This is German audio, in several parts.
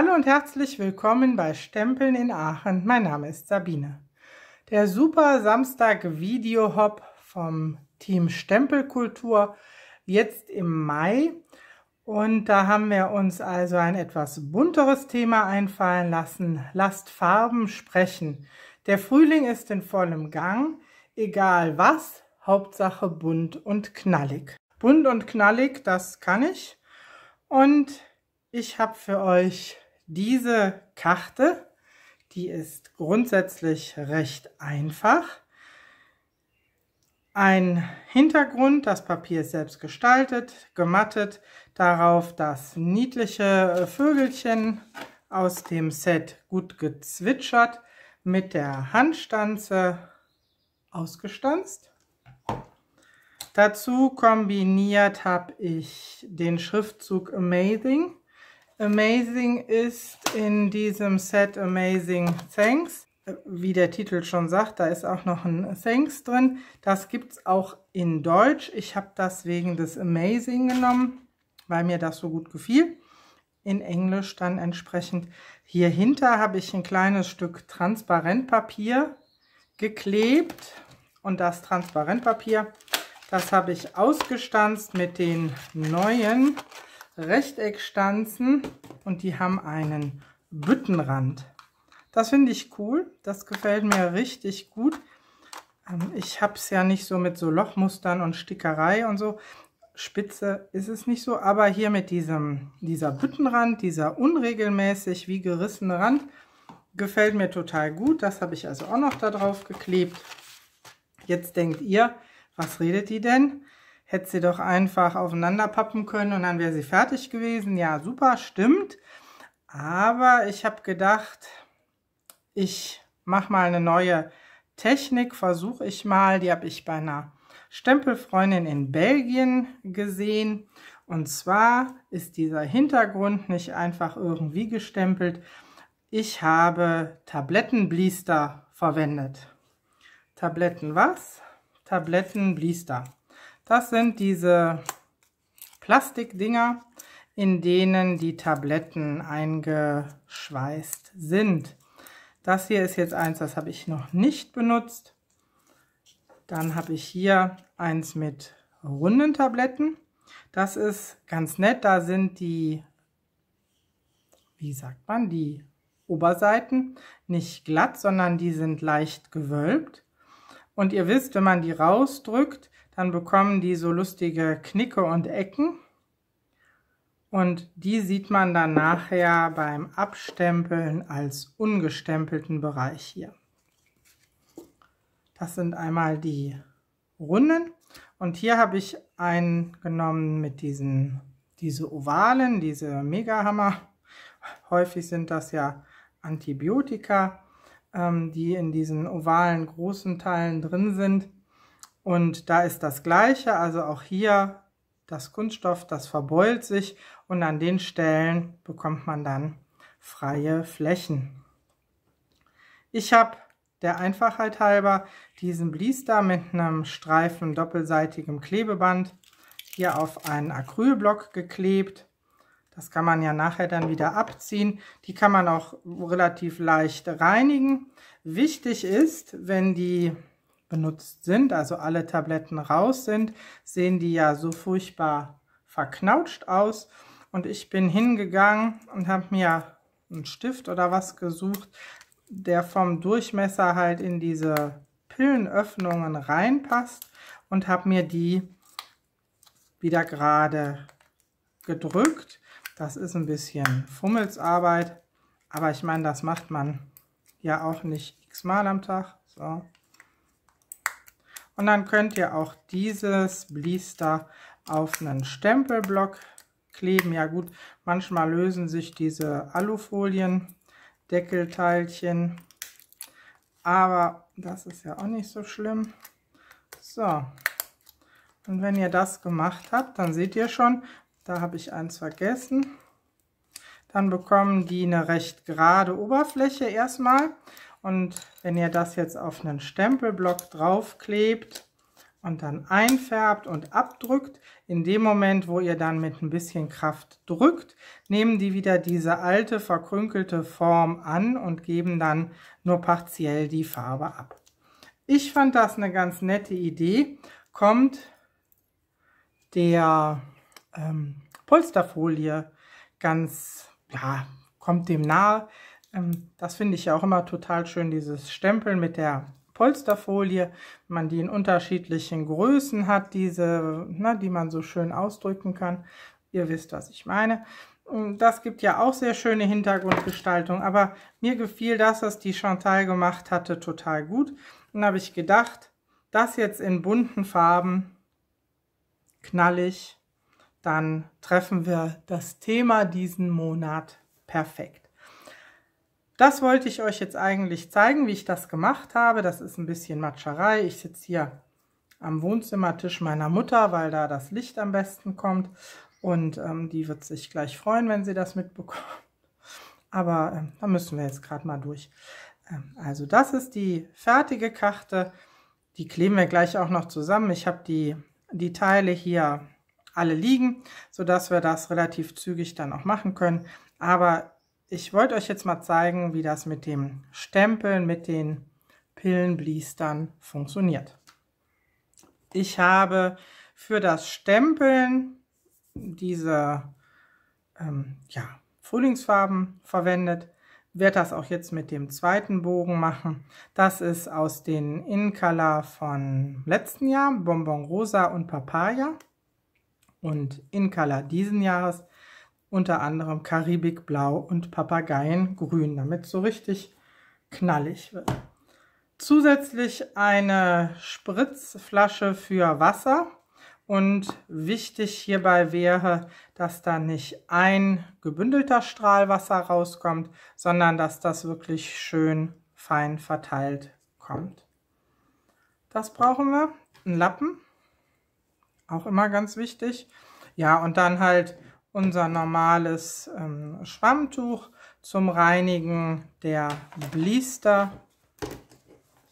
Hallo und herzlich willkommen bei Stempeln in Aachen. Mein Name ist Sabine. Der Super Samstag Video Hop vom Team Stempelkultur jetzt im Mai. Und da haben wir uns also ein etwas bunteres Thema einfallen lassen. Lasst Farben sprechen. Der Frühling ist in vollem Gang. Egal was, Hauptsache bunt und knallig. Bunt und knallig, das kann ich. Und ich habe für euch diese Karte. Die ist grundsätzlich recht einfach. Ein Hintergrund, das Papier ist selbst gestaltet, gemattet, darauf das niedliche Vögelchen aus dem Set gut gezwitschert, mit der Handstanze ausgestanzt. Dazu kombiniert habe ich den Schriftzug Amazing. Amazing ist in diesem Set Amazing Thanks. Wie der Titel schon sagt, da ist auch noch ein Thanks drin. Das gibt es auch in Deutsch. Ich habe das wegen des Amazing genommen, weil mir das so gut gefiel. In Englisch dann entsprechend. Hier hinter habe ich ein kleines Stück Transparentpapier geklebt. Und das Transparentpapier das habe ich ausgestanzt mit den neuen Rechteckstanzen und die haben einen Büttenrand. Das finde ich cool, das gefällt mir richtig gut. Ähm, ich habe es ja nicht so mit so Lochmustern und Stickerei und so. Spitze ist es nicht so, aber hier mit diesem, dieser Büttenrand, dieser unregelmäßig wie gerissene Rand, gefällt mir total gut. Das habe ich also auch noch da drauf geklebt. Jetzt denkt ihr, was redet die denn? Hätte sie doch einfach aufeinander pappen können und dann wäre sie fertig gewesen. Ja, super, stimmt. Aber ich habe gedacht, ich mache mal eine neue Technik, versuche ich mal. Die habe ich bei einer Stempelfreundin in Belgien gesehen. Und zwar ist dieser Hintergrund nicht einfach irgendwie gestempelt. Ich habe Tablettenblister verwendet. Tabletten was? Tabletten Blister. Das sind diese Plastikdinger, in denen die Tabletten eingeschweißt sind. Das hier ist jetzt eins, das habe ich noch nicht benutzt. Dann habe ich hier eins mit runden Tabletten. Das ist ganz nett, da sind die, wie sagt man, die Oberseiten nicht glatt, sondern die sind leicht gewölbt. Und ihr wisst, wenn man die rausdrückt, dann bekommen die so lustige Knicke und Ecken. Und die sieht man dann nachher beim Abstempeln als ungestempelten Bereich hier. Das sind einmal die Runden. Und hier habe ich einen genommen mit diesen diese Ovalen, diese Megahammer. Häufig sind das ja Antibiotika ähm, die in diesen ovalen großen Teilen drin sind. Und da ist das gleiche, also auch hier das Kunststoff, das verbeult sich und an den Stellen bekommt man dann freie Flächen. Ich habe der Einfachheit halber diesen Blister mit einem Streifen doppelseitigem Klebeband hier auf einen Acrylblock geklebt das kann man ja nachher dann wieder abziehen. Die kann man auch relativ leicht reinigen. Wichtig ist, wenn die benutzt sind, also alle Tabletten raus sind, sehen die ja so furchtbar verknautscht aus. Und ich bin hingegangen und habe mir einen Stift oder was gesucht, der vom Durchmesser halt in diese Pillenöffnungen reinpasst und habe mir die wieder gerade gedrückt das ist ein bisschen Fummelsarbeit, aber ich meine, das macht man ja auch nicht x-mal am Tag. So. Und dann könnt ihr auch dieses Blister auf einen Stempelblock kleben. Ja gut, manchmal lösen sich diese Alufolien Deckelteilchen, aber das ist ja auch nicht so schlimm. So, und wenn ihr das gemacht habt, dann seht ihr schon, da habe ich eins vergessen. Dann bekommen die eine recht gerade Oberfläche erstmal. Und wenn ihr das jetzt auf einen Stempelblock draufklebt, und dann einfärbt und abdrückt. In dem Moment, wo ihr dann mit ein bisschen Kraft drückt, nehmen die wieder diese alte verkrünkelte Form an und geben dann nur partiell die Farbe ab. Ich fand das eine ganz nette Idee. Kommt der ähm, Polsterfolie ganz, ja, kommt dem nahe. Ähm, das finde ich ja auch immer total schön, dieses Stempeln mit der Polsterfolie, wenn man die in unterschiedlichen Größen hat, diese, na, die man so schön ausdrücken kann. Ihr wisst, was ich meine. Das gibt ja auch sehr schöne Hintergrundgestaltung, aber mir gefiel das, was die Chantal gemacht hatte, total gut. Und habe ich gedacht, das jetzt in bunten Farben, knallig, dann treffen wir das Thema diesen Monat perfekt. Das wollte ich euch jetzt eigentlich zeigen, wie ich das gemacht habe. Das ist ein bisschen Matscherei. Ich sitze hier am Wohnzimmertisch meiner Mutter, weil da das Licht am besten kommt. Und ähm, die wird sich gleich freuen, wenn sie das mitbekommt. Aber ähm, da müssen wir jetzt gerade mal durch. Ähm, also das ist die fertige Karte. Die kleben wir gleich auch noch zusammen. Ich habe die, die Teile hier alle liegen, sodass wir das relativ zügig dann auch machen können. Aber ich wollte euch jetzt mal zeigen, wie das mit dem Stempeln, mit den Pillenbliestern funktioniert. Ich habe für das Stempeln diese ähm, ja, Frühlingsfarben verwendet. Werde das auch jetzt mit dem zweiten Bogen machen. Das ist aus den In Color von letzten Jahr, Bonbon Rosa und Papaya. Und In Color diesen Jahres unter anderem Karibikblau und Papageiengrün, damit es so richtig knallig wird. Zusätzlich eine Spritzflasche für Wasser und wichtig hierbei wäre, dass da nicht ein gebündelter Strahl Wasser rauskommt, sondern dass das wirklich schön fein verteilt kommt. Das brauchen wir. Ein Lappen, auch immer ganz wichtig. Ja, und dann halt unser normales ähm, Schwammtuch zum Reinigen der Blister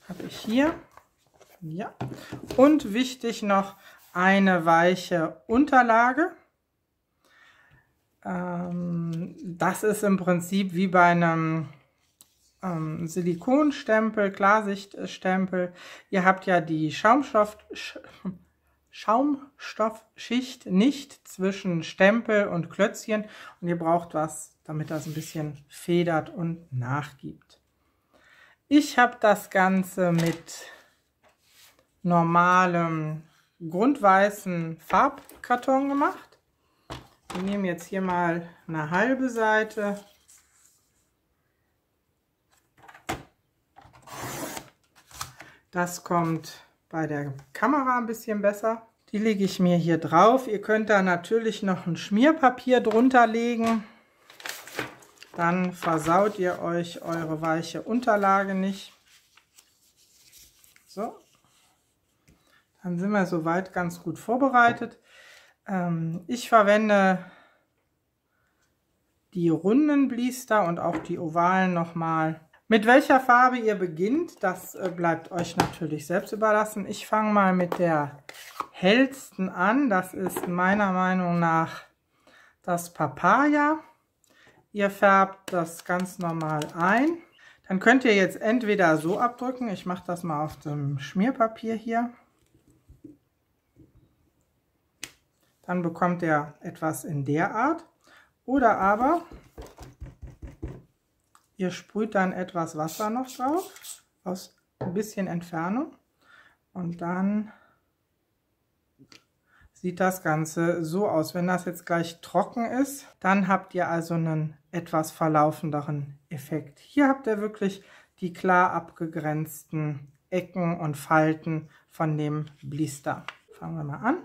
habe ich hier. Ja. Und wichtig noch eine weiche Unterlage. Ähm, das ist im Prinzip wie bei einem ähm, Silikonstempel, Klarsichtstempel. Ihr habt ja die Schaumstoff, Schaumstoffschicht nicht zwischen Stempel und Klötzchen und ihr braucht was, damit das ein bisschen federt und nachgibt. Ich habe das Ganze mit normalem grundweißen Farbkarton gemacht. Wir nehmen jetzt hier mal eine halbe Seite. Das kommt bei der Kamera ein bisschen besser. Die lege ich mir hier drauf. Ihr könnt da natürlich noch ein Schmierpapier drunter legen. Dann versaut ihr euch eure weiche Unterlage nicht. So. Dann sind wir soweit ganz gut vorbereitet. Ähm, ich verwende die runden Blister und auch die ovalen nochmal mit welcher Farbe ihr beginnt, das äh, bleibt euch natürlich selbst überlassen. Ich fange mal mit der hellsten an. Das ist meiner Meinung nach das Papaya. Ihr färbt das ganz normal ein. Dann könnt ihr jetzt entweder so abdrücken. Ich mache das mal auf dem Schmierpapier hier. Dann bekommt ihr etwas in der Art. Oder aber Ihr sprüht dann etwas Wasser noch drauf, aus ein bisschen Entfernung. Und dann sieht das Ganze so aus. Wenn das jetzt gleich trocken ist, dann habt ihr also einen etwas verlaufenderen Effekt. Hier habt ihr wirklich die klar abgegrenzten Ecken und Falten von dem Blister. Fangen wir mal an.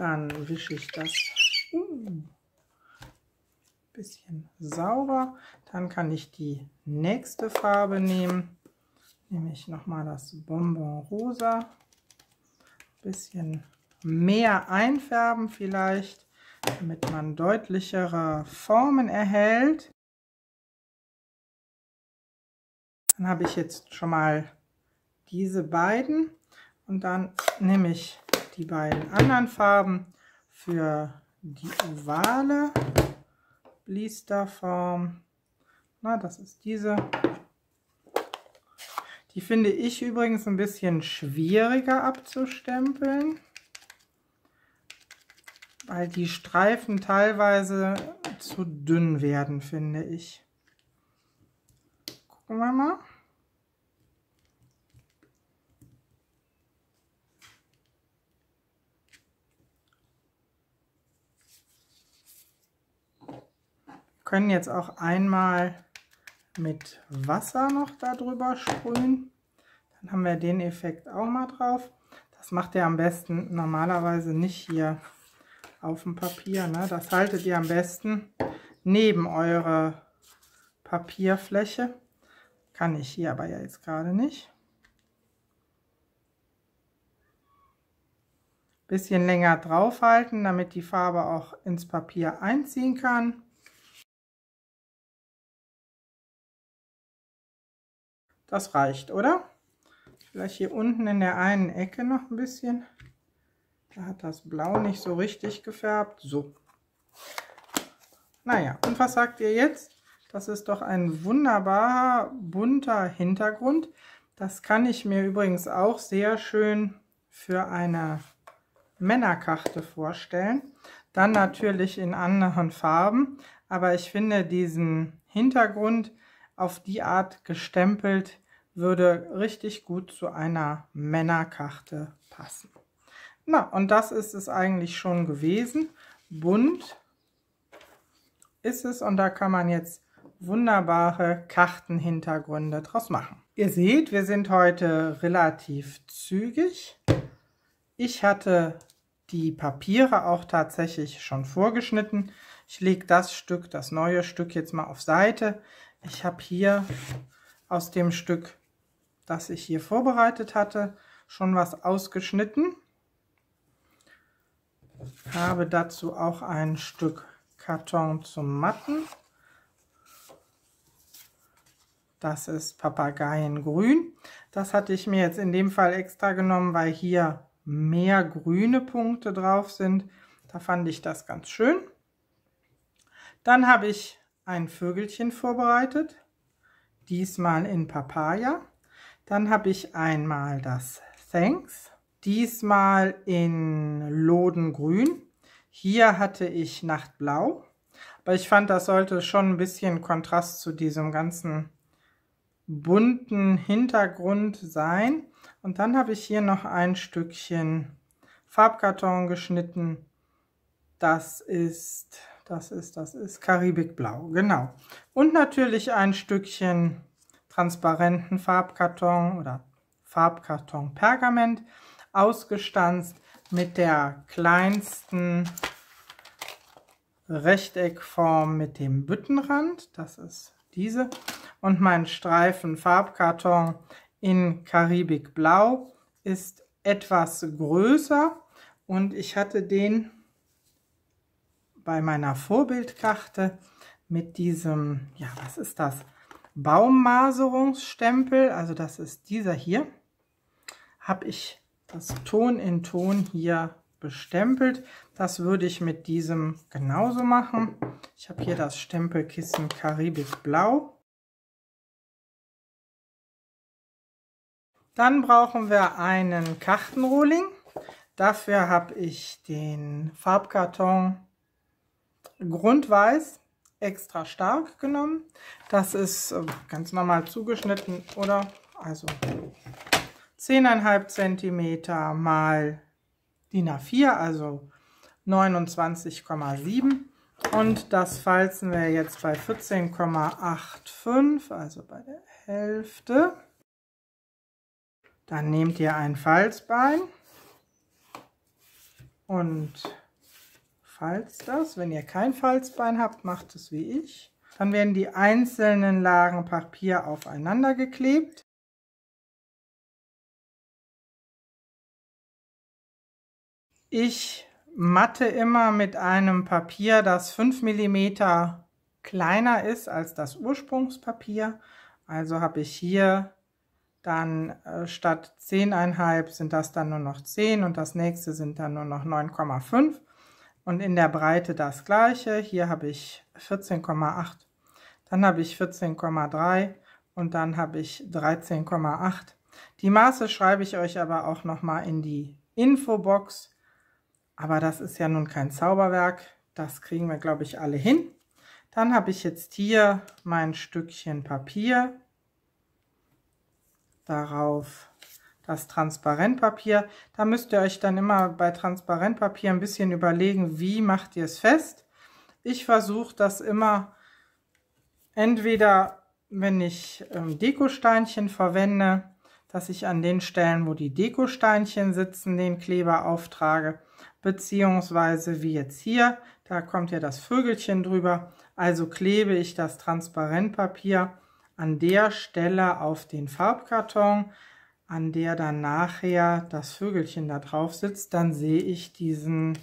Dann wische ich das uh, bisschen sauber. Dann kann ich die nächste Farbe nehmen. Nehme ich nochmal das Bonbon Rosa. Bisschen mehr einfärben vielleicht, damit man deutlichere Formen erhält. Dann habe ich jetzt schon mal diese beiden und dann nehme ich die beiden anderen Farben für die ovale Blisterform. Na, das ist diese. Die finde ich übrigens ein bisschen schwieriger abzustempeln, weil die Streifen teilweise zu dünn werden, finde ich. Gucken wir mal. Können jetzt auch einmal mit Wasser noch darüber sprühen. Dann haben wir den Effekt auch mal drauf. Das macht ihr am besten normalerweise nicht hier auf dem Papier. Ne? Das haltet ihr am besten neben eure Papierfläche. Kann ich hier aber ja jetzt gerade nicht. Bisschen länger draufhalten, damit die Farbe auch ins Papier einziehen kann. Das reicht, oder? Vielleicht hier unten in der einen Ecke noch ein bisschen. Da hat das Blau nicht so richtig gefärbt. So. Naja, und was sagt ihr jetzt? Das ist doch ein wunderbarer, bunter Hintergrund. Das kann ich mir übrigens auch sehr schön für eine Männerkarte vorstellen. Dann natürlich in anderen Farben. Aber ich finde diesen Hintergrund auf die Art gestempelt, würde richtig gut zu einer Männerkarte passen. Na, und das ist es eigentlich schon gewesen. Bunt ist es und da kann man jetzt wunderbare Kartenhintergründe draus machen. Ihr seht, wir sind heute relativ zügig. Ich hatte die Papiere auch tatsächlich schon vorgeschnitten. Ich lege das Stück, das neue Stück jetzt mal auf Seite. Ich habe hier aus dem Stück, das ich hier vorbereitet hatte, schon was ausgeschnitten. Habe dazu auch ein Stück Karton zum Matten. Das ist Papageiengrün. Das hatte ich mir jetzt in dem Fall extra genommen, weil hier mehr grüne Punkte drauf sind. Da fand ich das ganz schön. Dann habe ich ein Vögelchen vorbereitet, diesmal in Papaya. Dann habe ich einmal das Thanks, diesmal in Lodengrün. Hier hatte ich Nachtblau, aber ich fand, das sollte schon ein bisschen Kontrast zu diesem ganzen bunten Hintergrund sein. Und dann habe ich hier noch ein Stückchen Farbkarton geschnitten. Das ist das ist, das ist Karibikblau, genau. Und natürlich ein Stückchen transparenten Farbkarton oder Farbkarton Pergament, ausgestanzt mit der kleinsten Rechteckform mit dem Büttenrand, das ist diese, und mein Streifen Farbkarton in Karibikblau ist etwas größer. Und ich hatte den bei meiner Vorbildkarte mit diesem, ja, was ist das? Baummaserungsstempel, also das ist dieser hier, habe ich das Ton in Ton hier bestempelt. Das würde ich mit diesem genauso machen. Ich habe hier das Stempelkissen Karibik Blau. Dann brauchen wir einen Kartenrohling. Dafür habe ich den Farbkarton Grundweiß extra stark genommen. Das ist äh, ganz normal zugeschnitten, oder? Also 10,5 cm mal DIN A4, also 29,7 und das falzen wir jetzt bei 14,85, also bei der Hälfte. Dann nehmt ihr ein Falzbein und falzt das. Wenn ihr kein Falzbein habt, macht es wie ich. Dann werden die einzelnen Lagen Papier aufeinander geklebt. Ich matte immer mit einem Papier, das 5 mm kleiner ist als das Ursprungspapier. Also habe ich hier dann äh, statt 10,5 sind das dann nur noch 10 und das nächste sind dann nur noch 9,5 und in der Breite das gleiche. Hier habe ich 14,8, dann habe ich 14,3 und dann habe ich 13,8. Die Maße schreibe ich euch aber auch nochmal in die Infobox, aber das ist ja nun kein Zauberwerk, das kriegen wir glaube ich alle hin. Dann habe ich jetzt hier mein Stückchen Papier, darauf das Transparentpapier. Da müsst ihr euch dann immer bei Transparentpapier ein bisschen überlegen, wie macht ihr es fest. Ich versuche das immer entweder, wenn ich ähm, Dekosteinchen verwende, dass ich an den Stellen, wo die Dekosteinchen sitzen, den Kleber auftrage, beziehungsweise wie jetzt hier, da kommt ja das Vögelchen drüber, also klebe ich das Transparentpapier an der Stelle auf den Farbkarton, an der dann nachher das Vögelchen da drauf sitzt, dann sehe ich diesen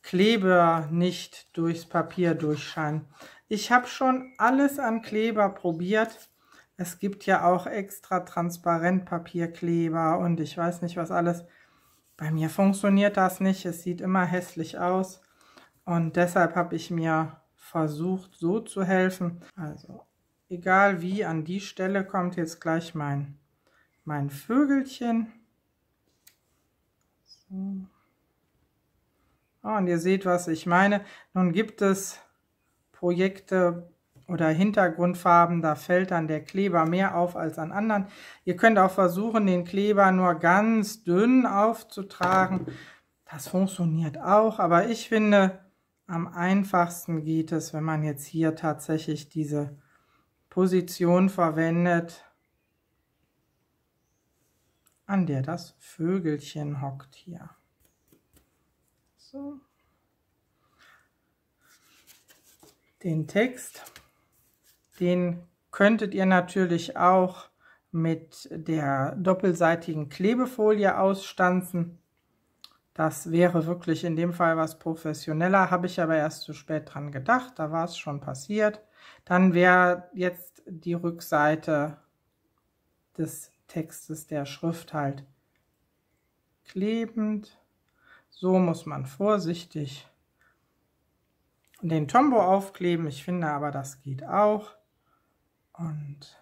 Kleber nicht durchs Papier durchscheinen. Ich habe schon alles an Kleber probiert. Es gibt ja auch extra Transparentpapierkleber und ich weiß nicht was alles. Bei mir funktioniert das nicht. Es sieht immer hässlich aus. Und deshalb habe ich mir versucht, so zu helfen. Also egal wie, an die Stelle kommt jetzt gleich mein, mein Vögelchen. So. Oh, und ihr seht, was ich meine. Nun gibt es Projekte oder Hintergrundfarben, da fällt dann der Kleber mehr auf als an anderen. Ihr könnt auch versuchen, den Kleber nur ganz dünn aufzutragen. Das funktioniert auch, aber ich finde, am einfachsten geht es, wenn man jetzt hier tatsächlich diese Position verwendet, an der das Vögelchen hockt hier. So. Den Text, den könntet ihr natürlich auch mit der doppelseitigen Klebefolie ausstanzen. Das wäre wirklich in dem Fall was professioneller, habe ich aber erst zu spät dran gedacht, da war es schon passiert. Dann wäre jetzt die Rückseite des Textes der Schrift halt klebend. So muss man vorsichtig den Tombo aufkleben. Ich finde aber, das geht auch. Und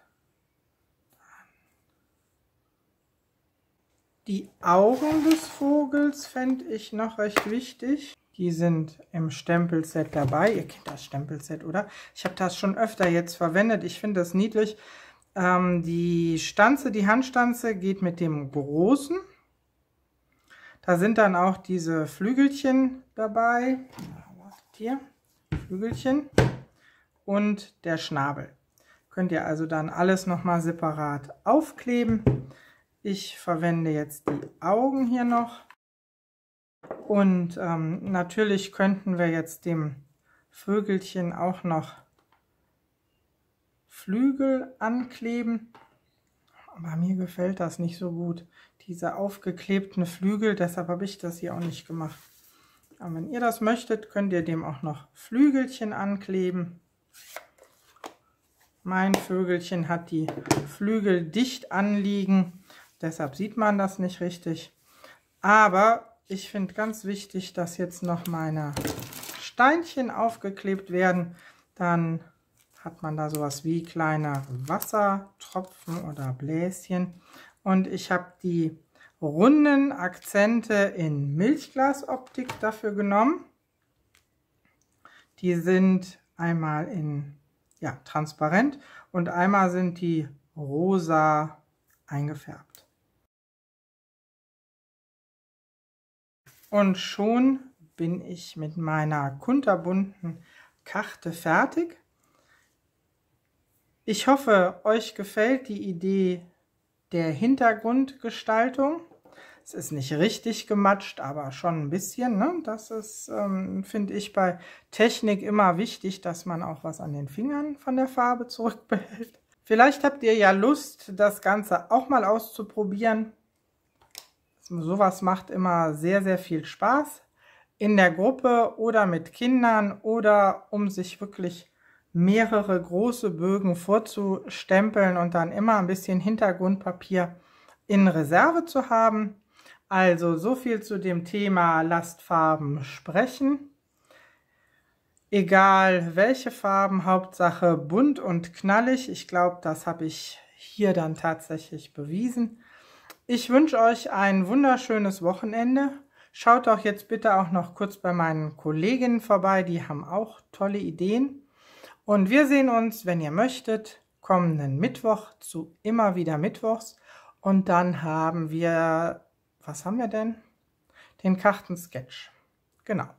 Die Augen des Vogels fände ich noch recht wichtig. Die sind im Stempelset dabei. Ihr kennt das Stempelset, oder? Ich habe das schon öfter jetzt verwendet. Ich finde das niedlich. Ähm, die Stanze, die Handstanze geht mit dem großen. Da sind dann auch diese Flügelchen dabei. Hier, Flügelchen. Und der Schnabel. Könnt ihr also dann alles nochmal separat aufkleben. Ich verwende jetzt die Augen hier noch. Und ähm, natürlich könnten wir jetzt dem Vögelchen auch noch Flügel ankleben. Aber mir gefällt das nicht so gut, diese aufgeklebten Flügel. Deshalb habe ich das hier auch nicht gemacht. Aber wenn ihr das möchtet, könnt ihr dem auch noch Flügelchen ankleben. Mein Vögelchen hat die Flügel dicht anliegen Deshalb sieht man das nicht richtig. Aber ich finde ganz wichtig, dass jetzt noch meine Steinchen aufgeklebt werden. Dann hat man da sowas wie kleine Wassertropfen oder Bläschen. Und ich habe die runden Akzente in Milchglasoptik dafür genommen. Die sind einmal in ja, transparent und einmal sind die rosa eingefärbt. Und schon bin ich mit meiner kunterbunten Karte fertig. Ich hoffe, euch gefällt die Idee der Hintergrundgestaltung. Es ist nicht richtig gematscht, aber schon ein bisschen. Ne? Das ist, ähm, finde ich, bei Technik immer wichtig, dass man auch was an den Fingern von der Farbe zurückbehält. Vielleicht habt ihr ja Lust, das Ganze auch mal auszuprobieren. Sowas macht immer sehr, sehr viel Spaß. In der Gruppe oder mit Kindern oder um sich wirklich mehrere große Bögen vorzustempeln und dann immer ein bisschen Hintergrundpapier in Reserve zu haben. Also so viel zu dem Thema Lastfarben sprechen. Egal welche Farben, Hauptsache bunt und knallig. Ich glaube, das habe ich hier dann tatsächlich bewiesen. Ich wünsche euch ein wunderschönes Wochenende. Schaut doch jetzt bitte auch noch kurz bei meinen Kolleginnen vorbei, die haben auch tolle Ideen. Und wir sehen uns, wenn ihr möchtet, kommenden Mittwoch zu immer wieder Mittwochs. Und dann haben wir, was haben wir denn? Den Kartensketch. Genau.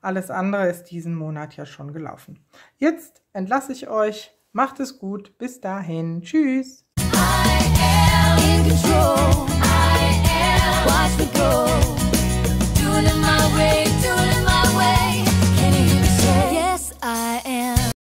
Alles andere ist diesen Monat ja schon gelaufen. Jetzt entlasse ich euch. Macht es gut. Bis dahin. Tschüss. I am in control. I am watch me.